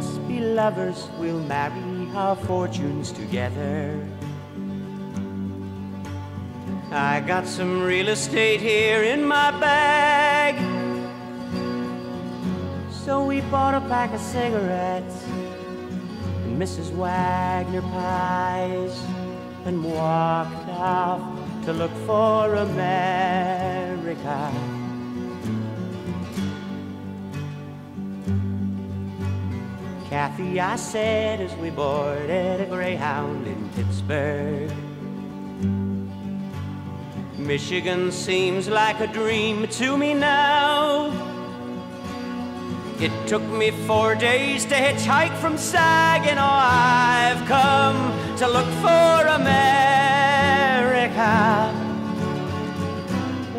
Us be lovers, we'll marry our fortunes together. I got some real estate here in my bag. So we bought a pack of cigarettes and Mrs. Wagner pies and walked off to look for America. Kathy, I said as we boarded a Greyhound in Pittsburgh. Michigan seems like a dream to me now. It took me four days to hitchhike from Saginaw. I've come to look for America.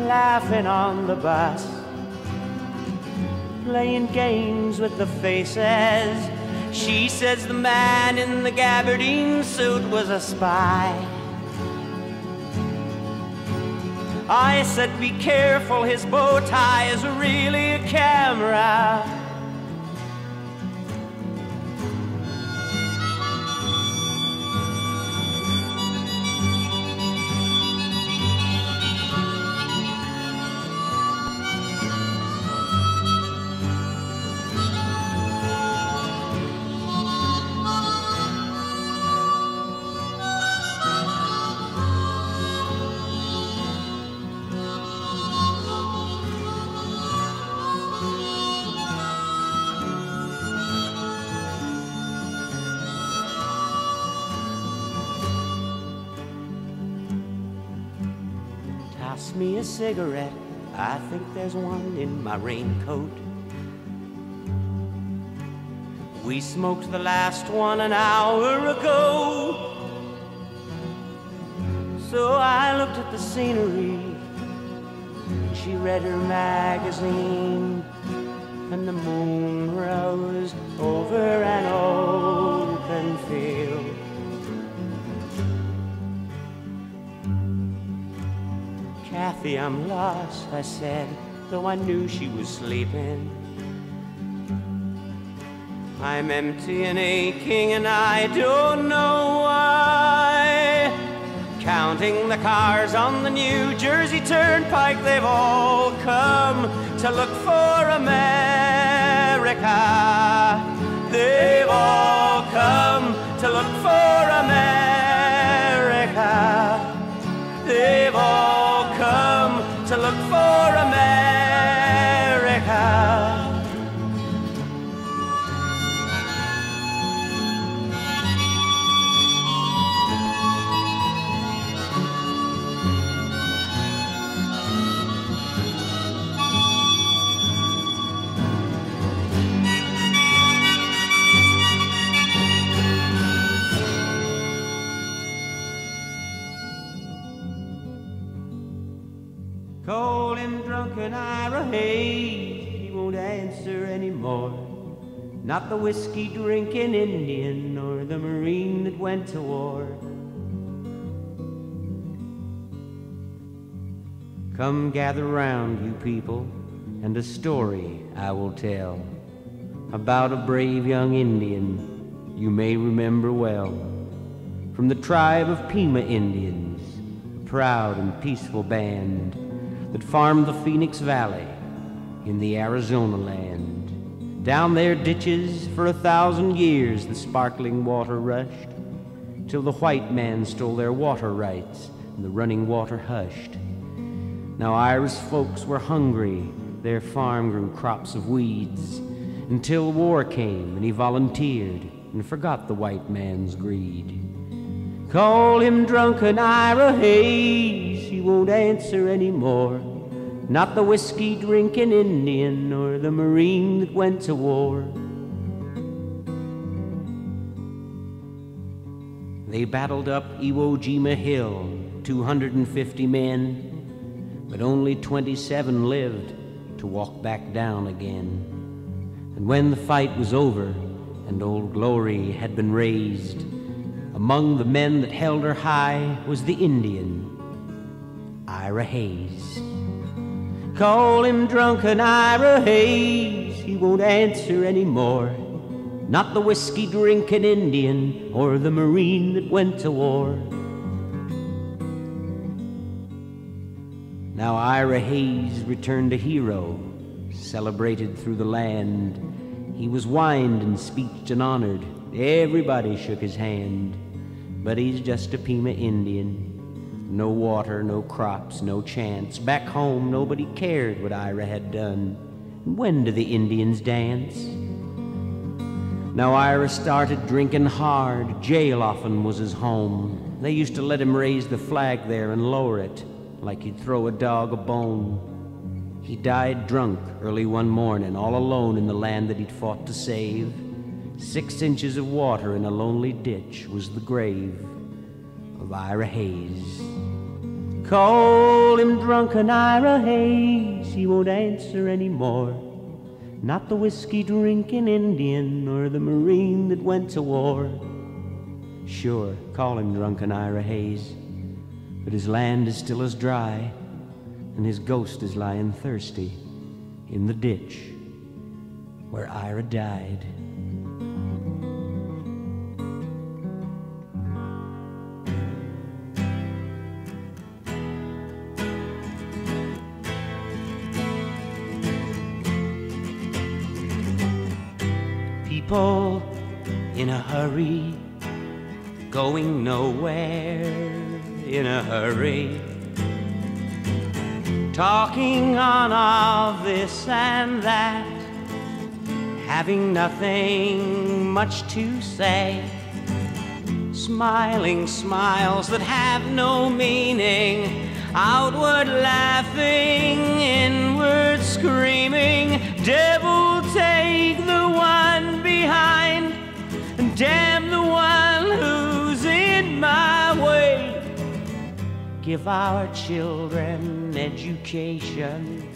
Laughing on the bus, playing games with the faces. She says the man in the gabardine suit was a spy. I said, Be careful, his bow tie is really a camera. Me a cigarette, I think there's one in my raincoat. We smoked the last one an hour ago. So I looked at the scenery. She read her magazine, and the moon rose over an open field. Kathy, I'm lost, I said, though I knew she was sleeping. I'm empty and aching, and I don't know why. Counting the cars on the New Jersey Turnpike, they've all come to look for America. They've all come to look look for Cold and drunken Ira Hayes, he won't answer anymore. Not the whiskey drinking Indian or the Marine that went to war. Come gather round, you people, and a story I will tell about a brave young Indian you may remember well. From the tribe of Pima Indians, a proud and peaceful band that farmed the Phoenix Valley in the Arizona land. Down their ditches for a thousand years the sparkling water rushed, till the white man stole their water rights and the running water hushed. Now Ira's folks were hungry, their farm grew crops of weeds, until war came and he volunteered and forgot the white man's greed. Call him drunken Ira Hayes, he won't answer anymore. Not the whiskey drinking Indian or the Marine that went to war. They battled up Iwo Jima Hill, 250 men, but only 27 lived to walk back down again. And when the fight was over and Old Glory had been raised, among the men that held her high was the Indian, Ira Hayes. Call him drunken Ira Hayes, he won't answer anymore. not the whiskey drinking Indian or the Marine that went to war. Now Ira Hayes returned a hero, celebrated through the land. He was wined and speeched and honored. Everybody shook his hand. But he's just a Pima Indian. No water, no crops, no chance. Back home, nobody cared what Ira had done. When do the Indians dance? Now Ira started drinking hard. Jail often was his home. They used to let him raise the flag there and lower it like you'd throw a dog a bone. He died drunk early one morning, all alone in the land that he'd fought to save. Six inches of water in a lonely ditch was the grave of Ira Hayes. Call him drunken Ira Hayes, he won't answer anymore. Not the whiskey drinking Indian or the Marine that went to war. Sure, call him drunken Ira Hayes but his land is still as dry, and his ghost is lying thirsty in the ditch where Ira died. People in a hurry, going nowhere in a hurry. Talking on of this and that, having nothing much to say. Smiling smiles that have no meaning, outward laughing, inward screaming. Devil, give our children education,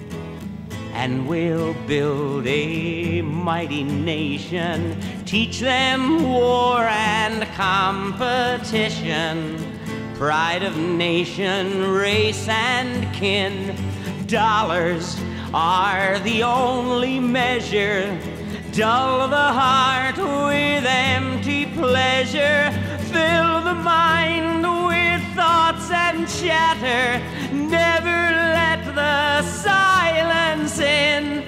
and we'll build a mighty nation. Teach them war and competition, pride of nation, race and kin. Dollars are the only measure. Dull the heart with empty pleasure, fill the mind thoughts and chatter. Never let the silence in.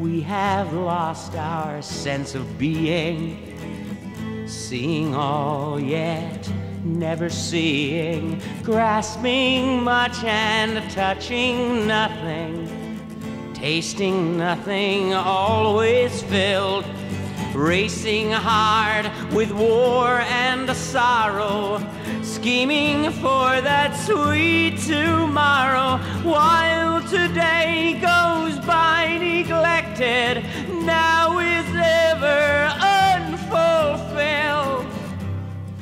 We have lost our sense of being, seeing all yet never seeing, grasping much and touching nothing, tasting nothing, always filled, racing hard with war and sorrow scheming for that sweet tomorrow. While today goes by neglected now is ever unfulfilled.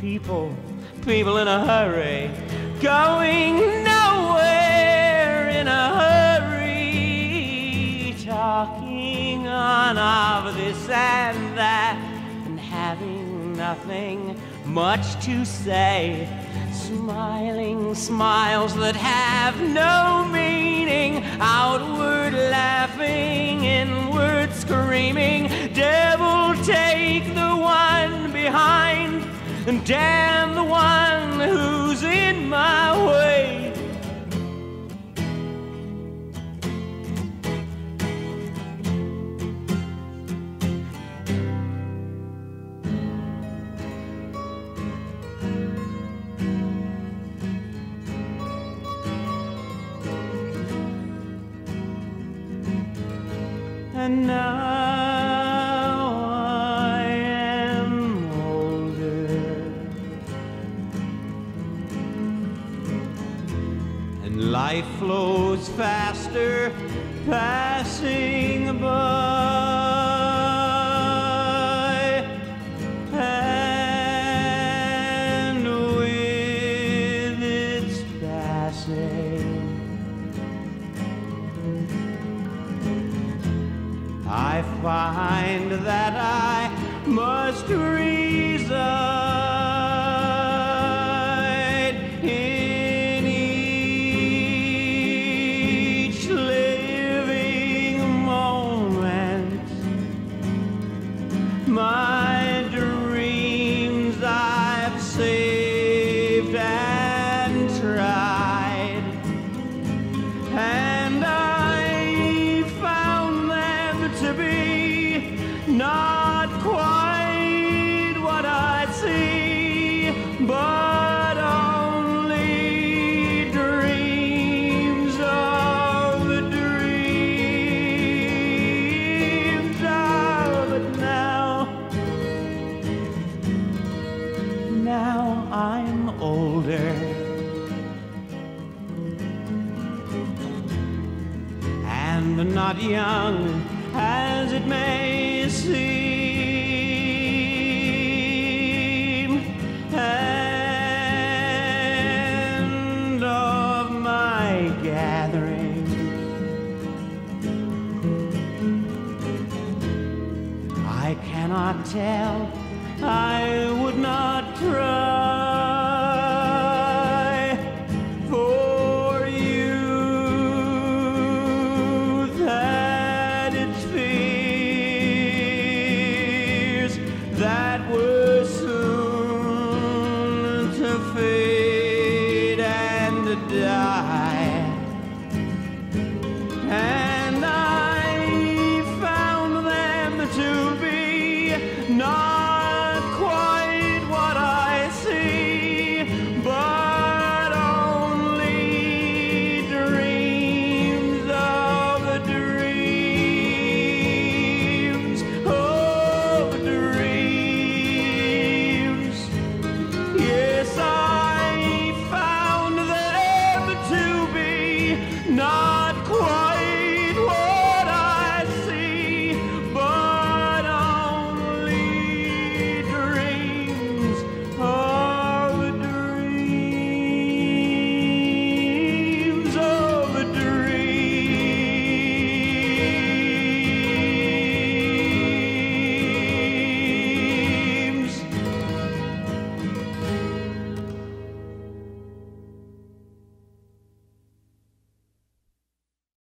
People people in a hurry going this and that and having nothing much to say Smiling smiles that have no meaning, outward laughing, inward screaming. Devil, take the one behind, and damn the one who's in my way. And now I am older, and life flows faster, passing by. Find that I must reside young as it may